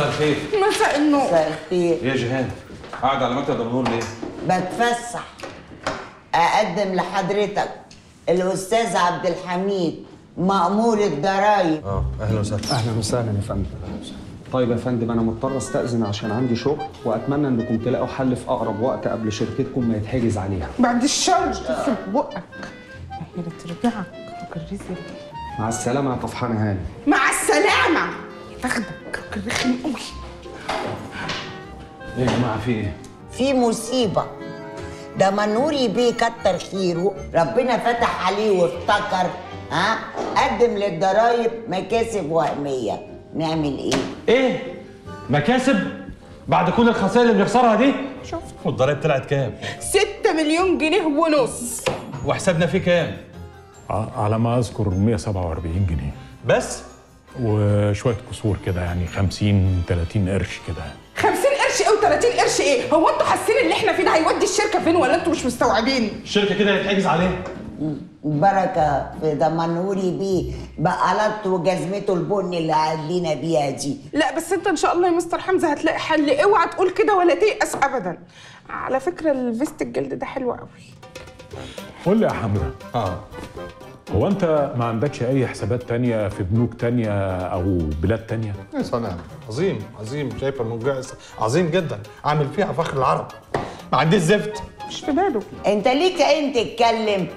مساء الخير مساء النور مساء الخير إيه يا جهاد قاعد على مكتب دمنهور ليه؟ بتفسح. أقدم لحضرتك الأستاذ عبد الحميد مأمور الضرايب آه أهلا وسهلا. أهلا وسهلا يا فندم. طيب يا فندم أنا مضطر أستأذن عشان عندي شغل وأتمنى إنكم تلاقوا حل في أقرب وقت قبل شركتكم ما يتحجز عليها. بعد الشر في بقك. هي ترجعك. وكرسي مع السلامة يا طفحان هاني. مع السلامة. تاخدك رخم قوي. إيه يا جماعة في إيه؟ في مصيبة. ده منوري بيه كتر خيره. ربنا فتح عليه وافتكر ها؟ قدم للضرايب مكاسب وهمية. نعمل إيه؟ إيه؟ مكاسب؟ بعد كل الخسائر اللي بنخسرها دي؟ شفت. والضرايب طلعت كام؟ ستة مليون جنيه ونص. وحسابنا فيه كام؟ على ما أذكر 147 جنيه. بس؟ وشوية كسور كده يعني 50 30 قرش كده. 50 قرش إيه و30 قرش إيه؟ هو أنتوا حاسين اللي إحنا فيه ده هيودي الشركة فين ولا أنتوا مش مستوعبين؟ الشركة كده هيتحجز عليها بركة في ده منوري بيه. بقلته وجزمته البني اللي قاعدين بيها دي. لا بس أنت إن شاء الله يا مستر حمزة هتلاقي حل. اوعى تقول كده ولا تيأس ابدا. على فكرة الفيست الجلد ده حلو قوي قول لي يا حمزة. آه. هو أنت ما عندكش أي حسابات تانية في بنوك تانية أو بلاد تانية؟ يا سلام. عظيم عظيم. شايفة إنه عظيم جدا. عامل فيها فخر العرب. ما عنديش زفت. مش في باله. أنت ليك عين تتكلم.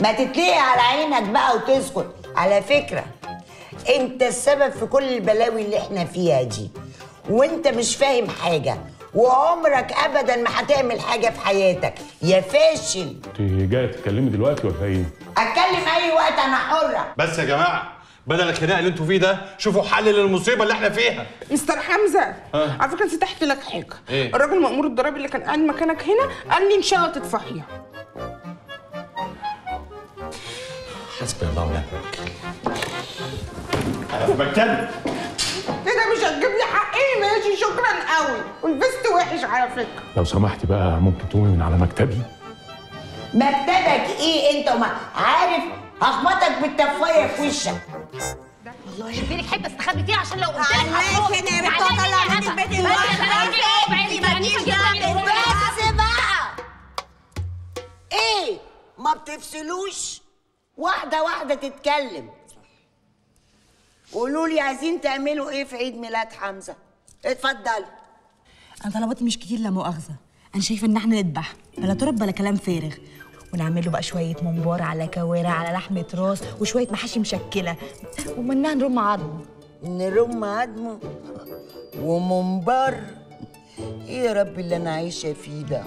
ما تتلقي على عينك بقى وتسكت. على فكرة أنت السبب في كل البلاوي اللي إحنا فيها دي. وأنت مش فاهم حاجة. وعمرك ابدا ما هتعمل حاجة في حياتك. يا فاشل. انت جاية تتكلمي دلوقتي ولا إيه؟ أي وقت أنا حرة بس يا جماعة بدل الخناق اللي أنتوا فيه ده شوفوا حل للمصيبة اللي إحنا فيها. مستر حمزة على فكرة نسيت أحكي لك حاجة. إيه؟ الراجل مأمور الضرايب اللي كان قاعد مكانك هنا قال لي إن شاء الله تدفعيها حسبي الله ونعم الوكيل. بتكلم إيه ده مش هتجيب لي حقي؟ ماشي شكرا قوي. والفست وحش على فكرة. لو سمحتي بقى ممكن تقومي من على مكتبي؟ مكتبك إيه أنت؟ وما عارف. هخبطك بالتفاية في وشك. والله شوفي لك حتة استخبي فيها عشان لو قلت لك عرفني يا بنت وطلع من البيت بس بقى. إيه؟ ما بتفصلوش؟ واحدة واحدة تتكلم. قولوا لي عايزين تعملوا إيه في عيد ميلاد حمزة؟ اتفضل أنا طلباتي مش كتير لا مؤاخذة. أنا شايفة إن إحنا نذبح. بلا تراب بلا كلام فارغ. ونعمل له بقى شوية ممبار على كوارع على لحمه راس وشوية محاشي مشكلة. ومنها نرم عظم نرم عدمه ومنبر إيه يا رب اللي أنا عايشة فيه ده؟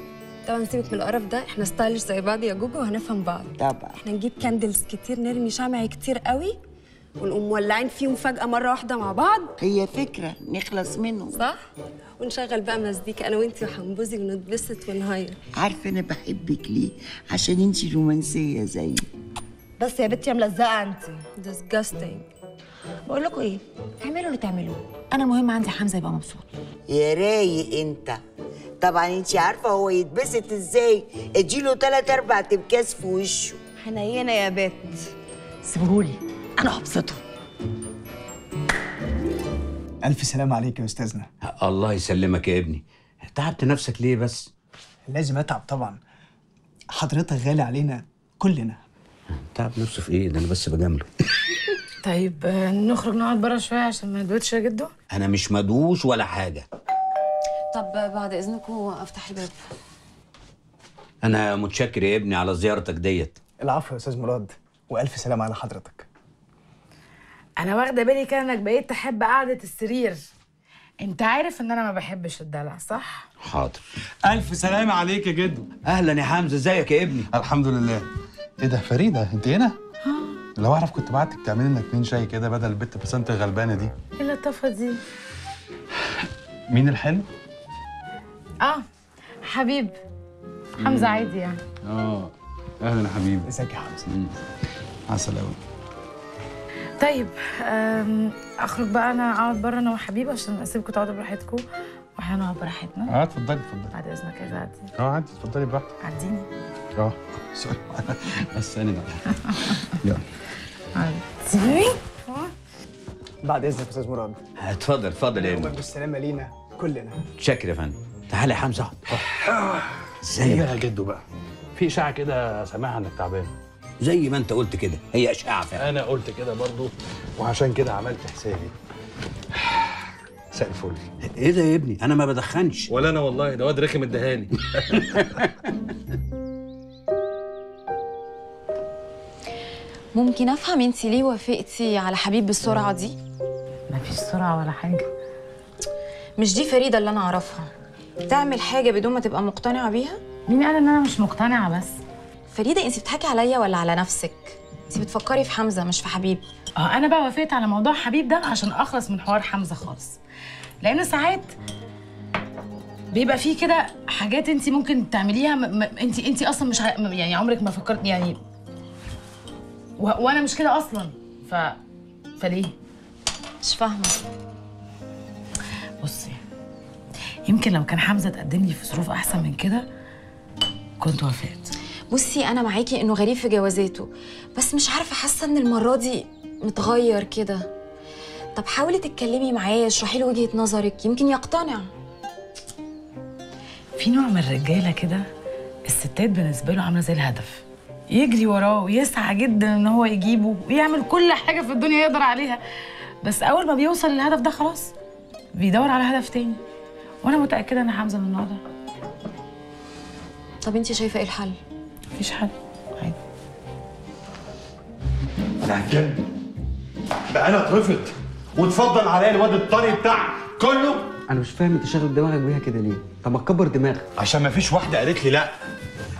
طبعا سيبك من القرف ده إحنا stylish زي بعض يا جوجو وهنفهم بعض. طبعا. إحنا نجيب candles كتير نرمي شمع كتير قوي ونقوم مولعين فيهم فجأة مرة واحدة مع بعض. هي فكرة نخلص منه. صح؟ ونشغل بقى مزيكا. أنا وأنتي وحنبوزي ونتبسط ونهير عارفة أنا بحبك ليه؟ عشان أنتي رومانسية زيي. بس يا بنتي يا ملزقة انت disgusting. بقول لكم إيه؟ اعملوا اللي تعملوه. أنا المهم عندي حمزة يبقى مبسوط. يا رايق أنت. طبعا انت عارفة هو يتبسط إزاي؟ اديله تلات أربع تبكاس في وشه. حنينة يا بت سيبهولي. أنا هبسطه ألف سلام عليك يا أستاذنا. الله يسلمك يا ابني. تعبت نفسك ليه بس؟ لازم أتعب طبعا. حضرتك غالي علينا كلنا. تعب نفسه في إيه؟ ده أنا بس بجامله. طيب نخرج نقعد بره شوية عشان ما يدوتش يا جدو؟ أنا مش مدوش ولا حاجة. طب بعد إذنكم أفتح الباب. أنا متشكر يا ابني على زيارتك ديت. العفو يا أستاذ مراد وألف سلام على حضرتك. أنا واخدة بالي كده إنك بقيت تحب قعدة السرير. أنت عارف إن أنا ما بحبش الدلع صح؟ حاضر. ألف سلام عليك يا جدو. أهلا يا حمزة إزيك يا ابني؟ الحمد لله. إيه ده فريدة أنت هنا؟ لو أعرف كنت بعتك تعملي لنا اتنين شاي كده بدل البت بسنت الغلبانه دي. إيه اللطافة دي؟ مين الحلو؟ آه حبيب. حمزة عادي يعني. آه. أهلا يا حبيبي. إزيك يا حمزة؟ عسل قوي طيب أخرج بقى أنا أقعد بره أنا وحبيب عشان أسيبكم تقعدوا براحتكم وإحنا نقعد براحتنا. آه اتفضلي اتفضلي. بعد إذنك يا غادي آه عادي اتفضلي براحتك. عديني. آه سوري. بس أنا بقى. يلا. عديني. بعد إذنك يا أستاذ مراد. اتفضل اتفضل يا ابني بالسلامه لينا كلنا. شكرا يا فندم. تعالى يا حمزة. اقعد. إزاي يا جدو بقى. في إشاعة كده سامعها إنك تعبان. زي ما انت قلت كده. هي أشعة فعلا. أنا قلت كده برضو. وعشان كده عملت حسابي. مساء الفل. إيه ده يا ابني؟ أنا ما بدخنش. ولا أنا والله ده واد رخم ادهاني. ممكن أفهم أنت ليه وافقتي على حبيب بالسرعة دي؟ مفيش سرعة ولا حاجة. مش دي فريدة اللي أنا أعرفها. تعمل حاجة بدون ما تبقى مقتنعة بيها؟ مين قال إن أنا مش مقتنعة بس؟ فريدة انت بتحكي عليا ولا على نفسك؟ انت بتفكري في حمزة مش في حبيب آه أنا بقى وافقت على موضوع حبيب ده عشان أخلص من حوار حمزة خالص. لأن ساعات بيبقى فيه كده حاجات انت ممكن تعمليها انت انت أصلا مش يعني عمرك ما فكرت يعني و... وأنا مش كده أصلا. ف فليه؟ مش فاهمة. بصي يمكن لو كان حمزة تقدم لي في ظروف أحسن من كده كنت وافقت. بصي أنا معاكي إنه غريب في جوازاته بس مش عارفة حاسة إن المرة دي متغير كده. طب حاولي تتكلمي معاه اشرحي له وجهة نظرك يمكن يقتنع. في نوع من الرجالة كده الستات بالنسبة له عاملة زي الهدف. يجري وراه ويسعى جدا إن هو يجيبه ويعمل كل حاجة في الدنيا يقدر عليها. بس أول ما بيوصل للهدف ده خلاص بيدور على هدف تاني. وأنا متأكدة إن حمزة من النوع ده. طب انت شايفة إيه الحل؟ مفيش حل. عادي. أنا هتجنن بقى أنا اترفض وتفضل عليا الواد الطري بتاع كله. أنا مش فاهم أنت شاغل دماغك بيها كده ليه. طب ما تكبر دماغك. عشان ما فيش واحدة قالت لي لأ.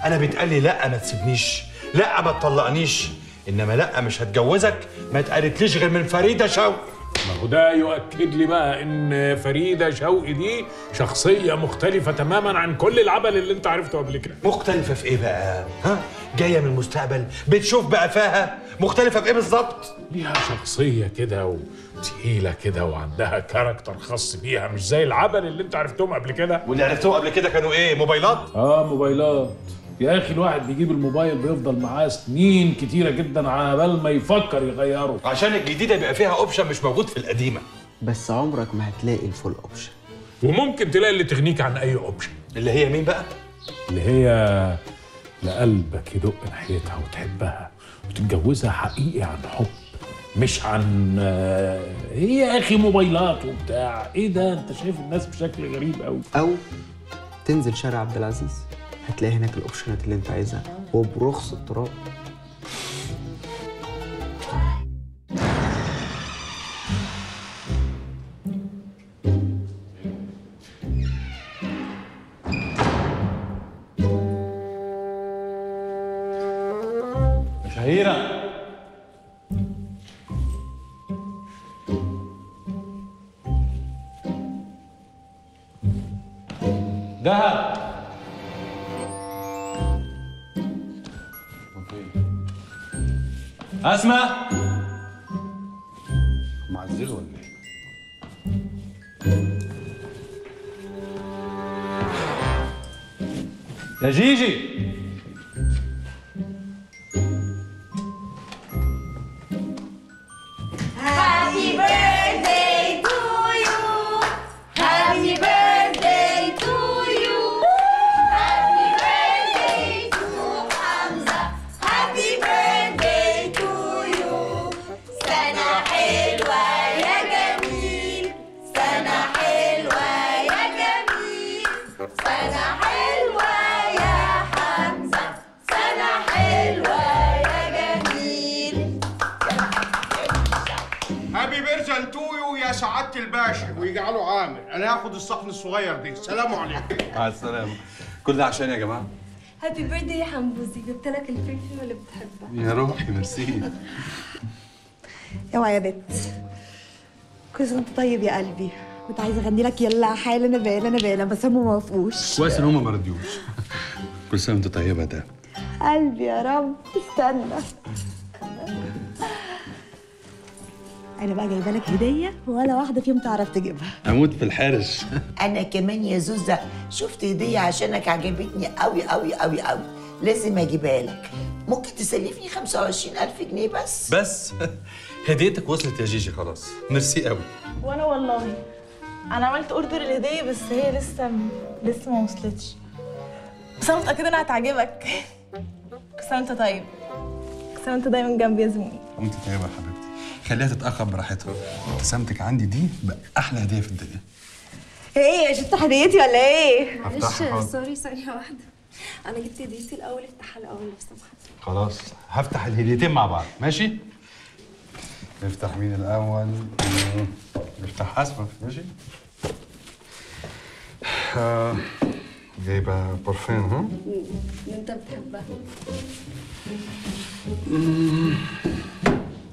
أنا بيتقال لي لأ ما تسيبنيش. لأ ما تطلقنيش. إنما لأ مش هتجوزك ما اتقالتليش غير من فريدة شوقي. ما هو ده يؤكد لي بقى إن فريده شوقي دي شخصية مختلفة تماما عن كل العبل اللي أنت عرفته قبل كده. مختلفة في إيه بقى؟ ها؟ جاية من المستقبل بتشوف بقى فيها مختلفة في إيه بالظبط؟ ليها شخصية كده وتقيله كده وعندها character خاص بيها مش زي العبل اللي أنت عرفتهم قبل كده. واللي عرفتهم قبل كده كانوا إيه؟ موبايلات؟ آه موبايلات. يا أخي الواحد بيجيب الموبايل بيفضل معاه سنين كتيرة جدا على بال ما يفكر يغيره. عشان الجديدة بيبقى فيها option مش موجود في القديمة. بس عمرك ما هتلاقي ال full option وممكن تلاقي اللي تغنيك عن أي option اللي هي مين بقى؟ اللي هي لقلبك يدق ناحيتها وتحبها وتتجوزها حقيقي عن حب مش عن آه، إيه يا أخي موبايلات وبتاع. إيه ده؟ أنت شايف الناس بشكل غريب قوي أو تنزل شارع عبد العزيز. هتلاقي هناك الاوبشنات اللي انت عايزها. وبرخص التراب. شهيرة. أسمع معزله ولا إيه؟ يا جيجي عامر أنا هاخد الصحن الصغير دي. سلام عليكم. مع السلامة. كل ده عشان يا جماعة. هابي بيرثدي يا حمبوزي جبت لك الفلفل اللي بتحبه. يا روحي ميرسي. اوعى يا بت كل سنه وانت طيب يا قلبي. كنت عايزة أغني لك يلا حالا أنا بالا أنا بالا بس هم ما وافقوش. كويس إن هم ما رديوش كل سنة وأنت طيبة ده. قلبي يا رب استنى. أنا بقى جايبة لك هدية ولا واحدة فيهم تعرف تجيبها. أموت في الحارس أنا كمان يا زوزة شفت هدية عشانك عجبتني قوي قوي قوي قوي لازم أجيبها لك. ممكن تسلفني 25000 جنيه بس؟ بس. هديتك وصلت يا جيجي خلاص. ميرسي قوي وأنا والله. أنا عملت أوردر الهدية بس هي لسه لسه ما وصلتش. بس أنا متأكدة إنها هتعجبك. كل سنه وانت طيب. كل سنه وانت دايما جنبي يا زميلي. وانت طيبة يا حبيبتي. خليها تتأخر براحتها. ابتسامتك عندي دي بأحلى هدية في الدنيا. إيه شفت هديتي ولا إيه؟ حاضر. سوري ثانية واحدة. أنا جبت هديتي الأول افتحها الأول لو سمحت خلاص هفتح الهديتين مع بعض. ماشي؟ نفتح مين الأول. نفتح اسمك ماشي؟ آه، جايبة برفان ها؟ اللي انت بتحبها.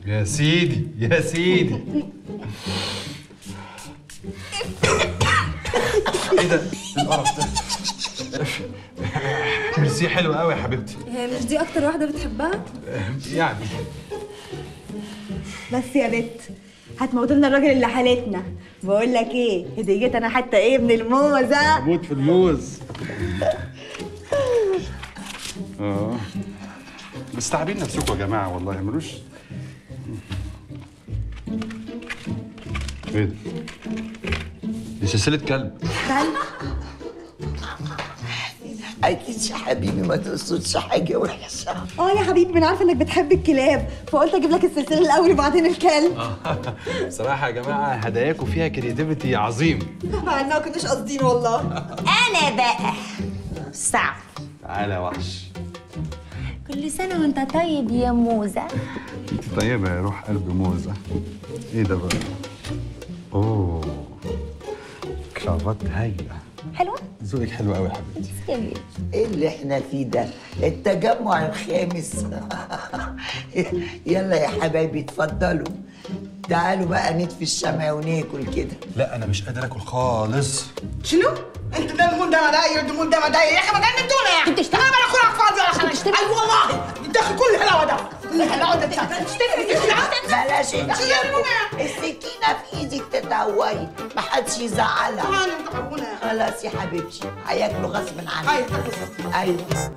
يا سيدي يا سيدي. إيه ده؟ القرف ده؟ ميرسي حلو قوي يا حبيبتي. هي مش دي أكتر واحدة بتحبها؟ يعني. بس يا بت هتموت لنا الراجل اللي حالتنا. بقول لك إيه هديتي أنا حتى إيه من الموزة؟ أموت في الموز. آه. بس تعبين نفسكم يا جماعة والله ملوش إيه ده؟ دي سلسلة كلب. أكيد يا حبيبي ما تقصدش حاجة وحشه آه يا حبيبي أنا عارفه إنك بتحب الكلاب فقلت أجيب لك السلسلة الأول وبعدين الكلب. بصراحة يا جماعة هداياكم فيها كرياتيفيتي عظيم. مع اننا ما كناش قاصدين والله. أنا بقى. صعب. تعالى يا وحش. كل سنة وأنت طيب يا موزة. أنت طيبة يا روح قلب موزة. إيه ده بقى؟ أوه. كرافات هايله حلوة؟ ذوقك حلو قوي يا حبيبتي. جميل إيه اللي إحنا فيه ده؟ التجمع الخامس. يلا يا حبايبي اتفضلوا. تعالوا بقى نطفي الشمع وناكل كده. لا أنا مش قادر آكل خالص. شنو؟ أنت ده المول ده ده المول ده مداير يا أخي ما جننتونا يا أخي انت اشتغل. أنا أخوك فاضي ولا خلاص اي والله داخل كل الهلاوه ده. كل الهلاوه ده. بلاش. انت السكينة في إيدك تتهوي. محدش يزعلها. خلاص يا حبيبتي. هياكلوا غصب عنك. أيوه.